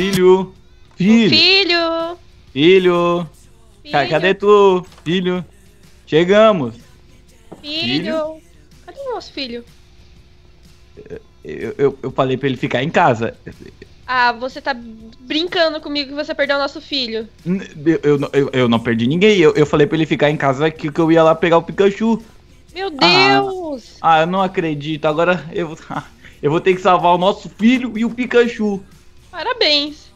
Filho. Filho. Filho! Filho. Filho! Cadê tu? Filho. Chegamos. Filho! Cadê o nosso filho? Eu, eu, eu falei pra ele ficar em casa. Ah, você tá brincando comigo que você perdeu o nosso filho. Eu, eu, não- eu, eu não perdi ninguém. Eu, eu falei pra ele ficar em casa que, que eu ia lá pegar o Pikachu. Meu Deus! Ah, eu não acredito. Agora eu, eu vou ter que salvar o nosso filho e o Pikachu. Parabéns!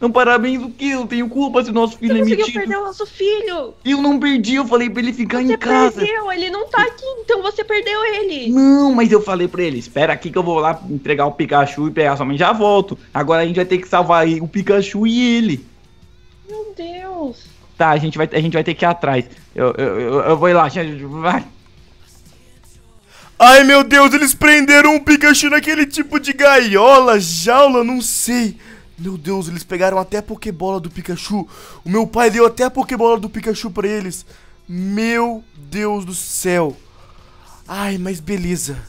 Não, parabéns o quê? Eu tenho culpa se o nosso filho Você é conseguiu metido. perder o nosso filho! Eu não perdi, eu falei pra ele ficar Você em casa. perdeu, ele não tá aqui, então você perdeu ele! Não, mas eu falei pra ele, espera aqui que eu vou lá entregar o Pikachu e pegar sua mãe, já volto. Agora a gente vai ter que salvar o Pikachu e ele. Meu Deus! Tá, a gente vai, a gente vai ter que ir atrás. Eu, eu, eu, eu vou ir lá, gente, vai. Ai meu Deus, eles prenderam um Pikachu naquele tipo de gaiola, jaula, não sei. Meu Deus, eles pegaram até a Pokébola do Pikachu. O meu pai deu até a Pokébola do Pikachu pra eles. Meu Deus do céu. Ai, mas beleza.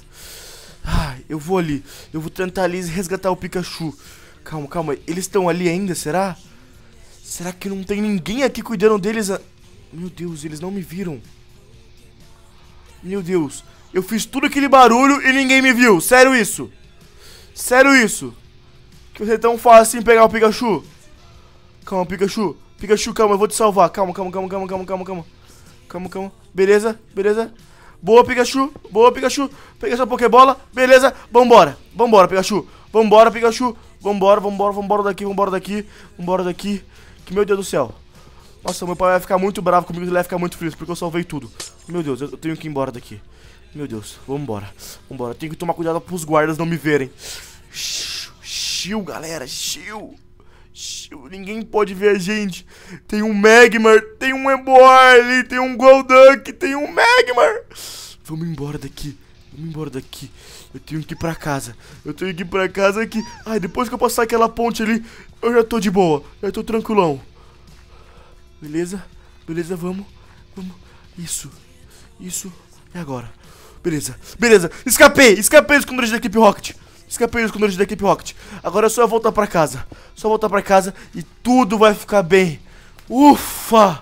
Ai, eu vou ali. Eu vou tentar ali resgatar o Pikachu. Calma, calma. Eles estão ali ainda, será? Será que não tem ninguém aqui cuidando deles? a- Meu Deus, eles não me viram. Meu Deus, eu fiz tudo aquele barulho e ninguém me viu. Sério isso? Sério isso? Que você é tão fácil assim pegar o Pikachu? Calma, Pikachu. Pikachu, calma, eu vou te salvar. Calma, calma, calma, calma, calma, calma, calma. Calma, calma. Beleza, beleza. Boa, Pikachu. Boa, Pikachu. Pega essa Pokébola. Beleza. Vambora. Vambora, Pikachu. Vambora, Pikachu. Vambora, vambora, vambora daqui, vambora daqui. Vambora daqui. Que meu Deus do céu. Nossa, meu pai vai ficar muito bravo comigo, ele vai ficar muito feliz, porque eu salvei tudo. Meu Deus, eu eu tenho que ir embora daqui. Meu Deus, vambora. Vambora, tenho que tomar cuidado pros guardas não me verem. Shiu, galera, shiu. Ninguém pode ver a gente. Tem um Magmar, tem um Emboar tem um Golduck, tem um Magmar. Vamos embora daqui. Vamos embora daqui. Eu tenho que ir pra casa. Eu tenho que ir pra casa aqui. Ai, depois que eu passar aquela ponte ali, eu já tô de boa. Já tô tranquilão. Beleza? Beleza, vamos. Vamos. Isso. Isso. E agora? Beleza. Beleza. Escapei. Escapei dos esconderijos da equipe Rocket. Escapei dos esconderijos da equipe Rocket. Agora é só voltar pra casa. Só voltar pra casa e tudo vai ficar bem. Ufa!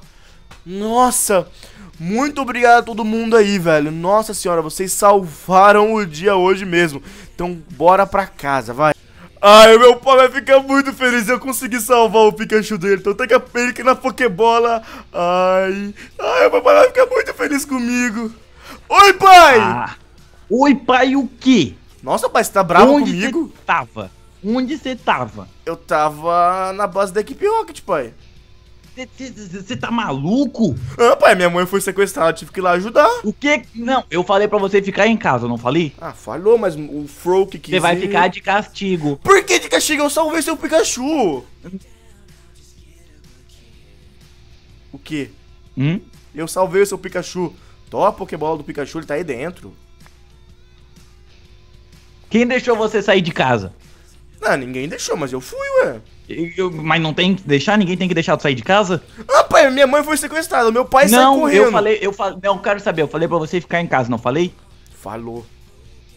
Nossa! Muito obrigado a todo mundo aí, velho. Nossa senhora, vocês salvaram o dia hoje mesmo. Então, bora pra casa, vai. Ai, meu pai vai ficar muito feliz eu conseguir salvar o Pikachu dele. Então taca ele aqui na Pokébola. Ai. Ai, meu pai vai ficar muito feliz comigo. Oi, pai! Ah. Oi, pai, o quê? Nossa, pai, você tá bravo Onde comigo? você tava? Onde você tava? Eu tava na base da equipe Rocket, pai. Você tá maluco? Ah, pai, minha mãe foi sequestrada, tive que ir lá ajudar. O que? Não, eu falei pra você ficar em casa, não falei? Ah, falhou, mas o Fro que quis Você vai ficar de castigo. Por que de castigo eu salvei seu Pikachu? O quê? Hum? Eu salvei o seu Pikachu. Tó a Pokébola do Pikachu, ele tá aí dentro. Quem deixou você sair de casa? Não, ninguém deixou, mas eu fui, ué. Eu- mas não tem que deixar? Ninguém tem que deixar de sair de casa? Ah, pai, minha mãe foi sequestrada, meu pai saiu não, correndo. eu falei, eu falei, não quero saber, eu falei pra você ficar em casa, não falei? Falou.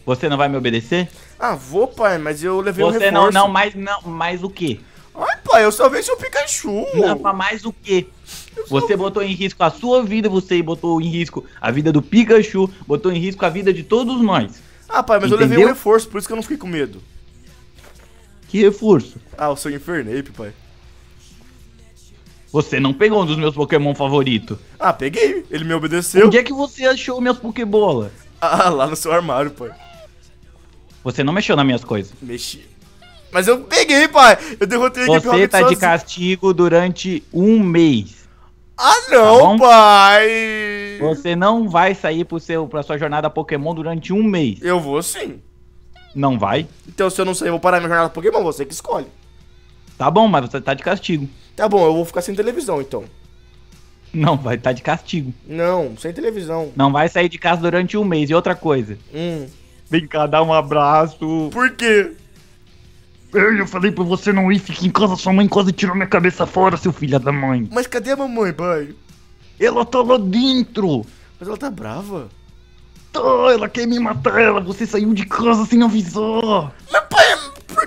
Você não vai me obedecer? Ah, vou, pai, mas eu levei um Você reforço. não, não, mais não, mais o quê? Ai, pai, eu salvei seu Pikachu. Não, mais o quê? Você botou em risco a sua vida, você botou em risco a vida do Pikachu, botou em risco a vida de todos nós. Ah, pai, mas eu levei um Entendeu? reforço, por isso que eu não fiquei com medo. Que reforço. Ah, o seu Infernape, pai. Você não pegou um dos meus Pokémon favoritos. Ah, peguei. Ele me obedeceu. Onde é que você achou minhas Pokébola? Ah, lá no seu armário, pai. Você não mexeu nas minhas coisas. Mexi. Mas eu peguei, pai. Eu derrotei Você Rocket tá de castigo durante um mês. Ah, não, Tá pai. Você não vai sair pro seu, pra sua jornada Pokémon durante um mês. Eu vou sim. Não vai? Então, se eu não sair, eu vou parar minha jornada Pokémon. Você que escolhe. Tá bom, mas você tá de castigo. Tá bom, eu vou ficar sem televisão, então. Não, vai tá de castigo. Não, sem televisão. Não vai sair de casa durante um mês. E outra coisa. Hum. Vem cá, dá um abraço. Por quê? Eu, falei pra você não ir, fica em casa, sua mãe quase tirou minha cabeça fora, seu filho da mãe. Mas cadê a mamãe, pai? Ela tá lá dentro. Mas ela tá brava. Tá, ela quer me matar, ela, você saiu de casa sem avisar. Mas,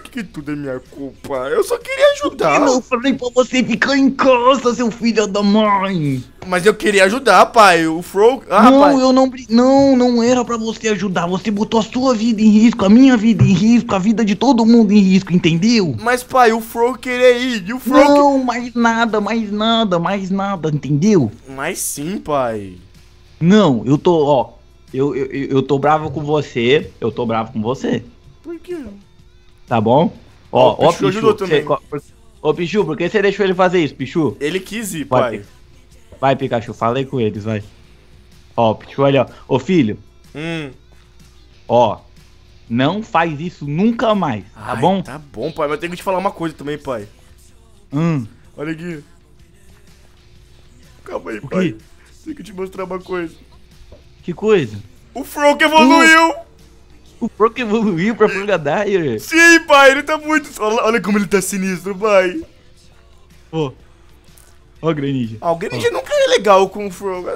que, tudo é minha culpa? Eu só queria ajudar. Eu não falei pra você ficar em casa, seu filho da mãe. Mas eu queria ajudar, pai. O Frog. Ah, não, pai. eu não. Não, não era pra você ajudar. Você botou a sua vida em risco, a minha vida em risco, a vida de todo mundo em risco, entendeu? Mas, pai, o Frog queria ir. E o Frog. Não, mais nada, mais nada, mais nada, entendeu? Mas sim, pai. Não, eu tô, ó. Eu, eu eu tô bravo com você. Eu tô bravo com você. Por quê? Tá bom? Ó, Ó, o Pichu ajudou Pichu. também. Você, ô, Pichu, por que você deixou ele fazer isso, Pichu? Ele quis ir, Vai, pai. Vai, Pikachu, fala aí com eles, vai. Ó, Pichu, olha, ó. Ô, filho, Hum. ó. Não faz isso nunca mais, tá Ai, bom? Tá bom, pai. Mas eu tenho que te falar uma coisa também, pai. Hum, Olha aqui. Calma aí, O pai. quê? Tenho que te mostrar uma coisa. que coisa? O Frog evoluiu! O Brock evoluiu pra Frogadier. Sim, pai, ele tá muito. Olha, olha como ele tá sinistro, pai. Ó. Ó, Greninja. Ah, o Greninja nunca é legal com o Frog.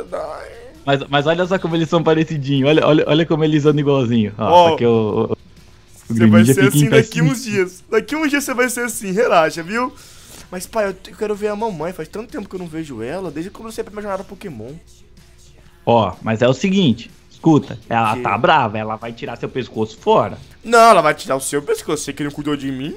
Mas, mas olha só como eles são parecidinhos. Olha, olha, olha como eles andam igualzinho. Ó, Ó, aqui o, o, o Você vai ser assim daqui uns dias. Daqui uns dias você vai ser assim, relaxa, viu? Mas, pai, eu quero ver a mamãe. Faz tanto tempo que eu não vejo ela, desde que eu comecei a minha jornada Pokémon. Ó, mas é o seguinte. Escuta, ela Que? tá brava, ela vai tirar seu pescoço fora. Não, ela vai tirar o seu pescoço. Você que não cuidou de mim.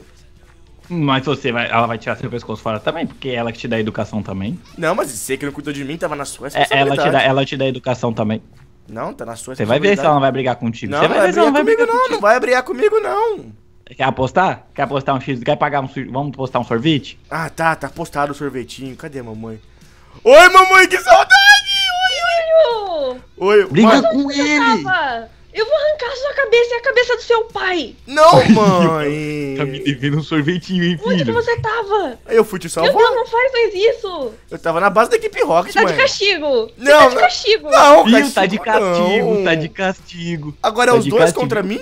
Mas você vai, ela vai tirar seu pescoço fora também, porque ela que te dá educação também. Não, mas você que não cuidou de mim tava na sua É, ela, te dá, ela te dá educação também. Não, tá na sua Você vai ver se ela não vai brigar contigo. Não, você não vai ver se ela não vai brigar comigo, não. Não vai brigar comigo, não. Quer apostar? Quer apostar um X? Quer pagar um Vamos postar um sorvete? Ah, tá, tá postado o sorvetinho. Cadê a mamãe? Oi, mamãe, que saudade! Oi. Briga Mãe- com ele! tava. Eu vou arrancar a sua cabeça e a cabeça do seu pai. Não, mãe! Tá me devendo um sorvetinho, hein, Onde que filho? você tava? Aí eu fui te Meu salvar. Deus, não faz mais isso. Eu tava na base da equipe Rocket, Tá de mãe. castigo. Você Não, tá de castigo. Não, Filho, tá de castigo, não. tá de castigo. Agora é Tá os de dois castigo. contra mim?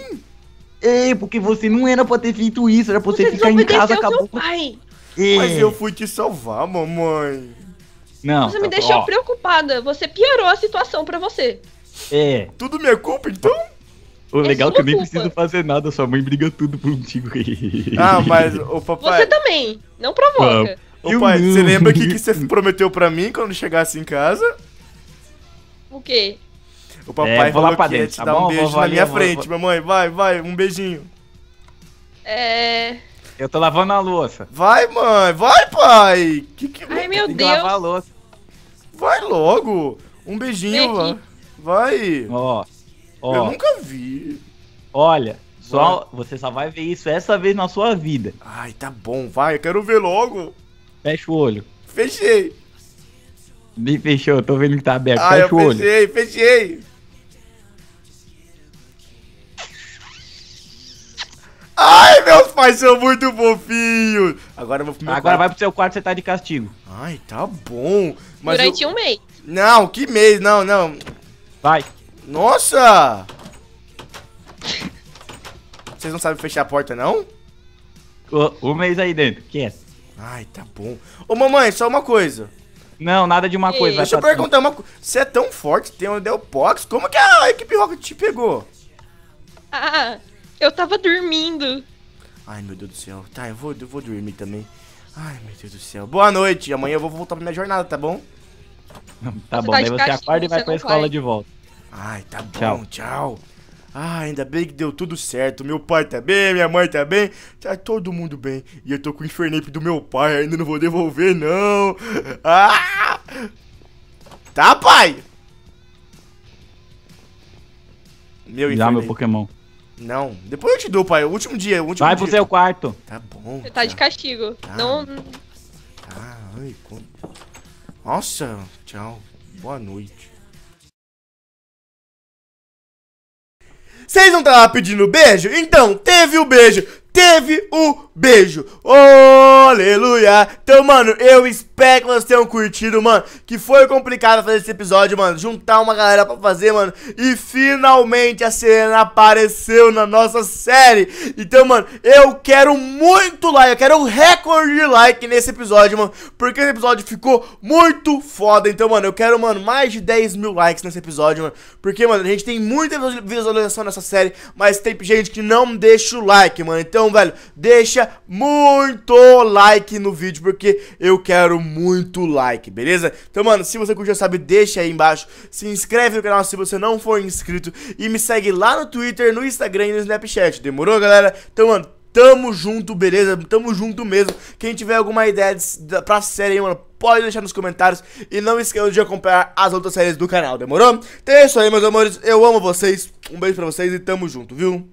É, porque você não era pra ter feito isso, era pra você, Você ficar em casa, acabou. seu pai. É. Mas eu fui te salvar, mamãe. Não, Você me tá- deixou ó, preocupada. Você piorou a situação pra você. É. Tudo minha culpa, então? O legal é que eu nem culpa. preciso fazer nada, sua mãe briga tudo contigo. Ah, mas, Você papai... também. Não provoca. Ô Eu pai, não. você lembra o que, que você prometeu pra mim quando chegasse em casa? O quê? O papai É, vou lá pra que ia dentro, te tá dar bom? um beijo Vou na minha vou- frente, mamãe. Vai, vai, um beijinho. É. Eu tô lavando a louça. Vai, mãe, vai, pai. Que que... Ai, meu Tem que lavar a Deus. louça. Vai logo. Um beijinho, Vem aqui. vai. Ó. Ó. Eu nunca vi. Olha, só, você só vai ver isso essa vez na sua vida. Ai, tá bom, vai, eu quero ver logo. Fecha o olho. Fechei. Nem fechou, eu tô vendo que tá aberto. Ai, Fecha eu o olho. fechei, fechei. Meus pais são muito fofinhos. Agora eu vou pro meu Agora vai pro seu quarto, você tá de castigo. Ai, tá bom. Mas Durante eu... um mês. Não, que mês? Não, não. Vai. Nossa! Vocês não sabem fechar a porta, não? O, um mês aí dentro, quieto. Ai, tá bom. Ô, mamãe, só uma coisa. Não, nada de uma Ei, coisa. Deixa eu pra- perguntar uma coisa. Você é tão forte, tem o Delpox, como que a equipe Rocket te pegou? Ah, eu tava dormindo. Ai, meu Deus do céu. Tá, eu vou, eu vou dormir também. Ai, meu Deus do céu. Boa noite. Amanhã eu vou voltar pra minha jornada, tá bom? Tá Você bom, tá daí você castigo, acorda e vai pra escola vai. de volta. Ai, tá bom. Tchau. Tchau. Ah, ainda bem que deu tudo certo. Meu pai tá bem, minha mãe tá bem. Tá todo mundo bem. E eu tô com o Infernape do meu pai. Ainda não vou devolver, não. Ah! Tá, pai? Meu Já meu. Pokémon. Não, depois eu te dou, pai. O último dia, o último Vai dia. pro seu quarto. Tá bom. Você tá de castigo. Tá. Não. Ah, ai, com- Nossa, tchau. Boa noite. Vocês não estavam pedindo beijo? Então, teve o beijo. Teve o beijo. Oh, aleluia. Então, mano, eu espero que vocês tenham curtido, mano. Que foi complicado fazer esse episódio, mano. Juntar uma galera pra fazer, mano. E finalmente a Serena apareceu na nossa série. Então, mano, eu quero muito like. Eu quero um recorde de like nesse episódio, mano. Porque esse episódio ficou muito foda. Então, mano, eu quero, mano, mais de 10 mil likes nesse episódio, mano. Porque, mano, a gente tem muita visualização nessa série. Mas tem gente que não deixa o like, mano. Então, velho, deixa muito like no vídeo, porque eu quero muito like, beleza? Então, mano, se você curtiu, sabe, deixa aí embaixo. Se inscreve no canal se você não for inscrito. E me segue lá no Twitter, no Instagram e no Snapchat. Demorou, galera? Então, mano, tamo junto, beleza? Tamo junto mesmo. Quem tiver alguma ideia de, pra série aí, mano, pode deixar nos comentários. E não esqueça de acompanhar as outras séries do canal, demorou? Então é isso aí, meus amores. Eu amo vocês. Um beijo pra vocês e tamo junto, viu?